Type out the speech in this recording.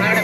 ಒಳಗಡೆ